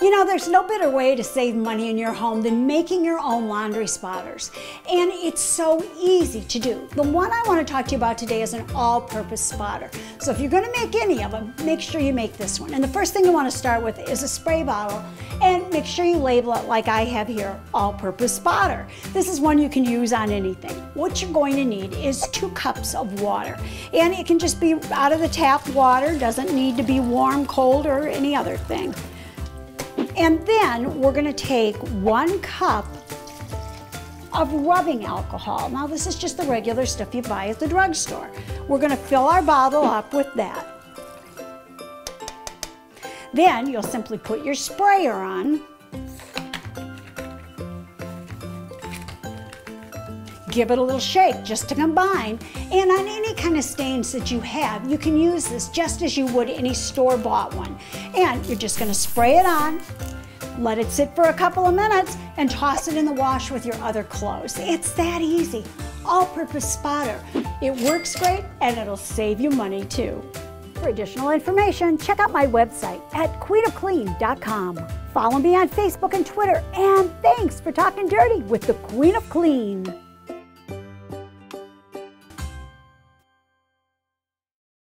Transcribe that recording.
You know, there's no better way to save money in your home than making your own laundry spotters. And it's so easy to do. The one I want to talk to you about today is an all-purpose spotter. So if you're going to make any of them, make sure you make this one. And the first thing you want to start with is a spray bottle and make sure you label it like I have here, all-purpose spotter. This is one you can use on anything. What you're going to need is two cups of water. And it can just be out of the tap water, doesn't need to be warm, cold, or any other thing. And then we're gonna take one cup of rubbing alcohol. Now this is just the regular stuff you buy at the drugstore. We're gonna fill our bottle up with that. Then you'll simply put your sprayer on. Give it a little shake just to combine. And on any kind of stains that you have, you can use this just as you would any store-bought one. And you're just gonna spray it on, let it sit for a couple of minutes, and toss it in the wash with your other clothes. It's that easy. All-purpose spotter. It works great and it'll save you money too. For additional information, check out my website at queenofclean.com. Follow me on Facebook and Twitter, and thanks for talking dirty with the Queen of Clean.